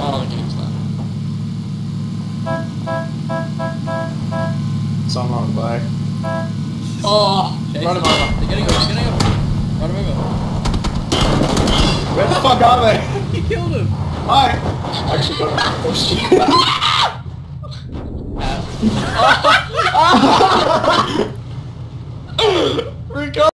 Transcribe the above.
All the games left. So I'm on the. Oh! Run him over. They're getting over, he's getting over. Run him over. Where the fuck are they? he killed him. Hi! I actually got him. Oh shit. oh. Recover!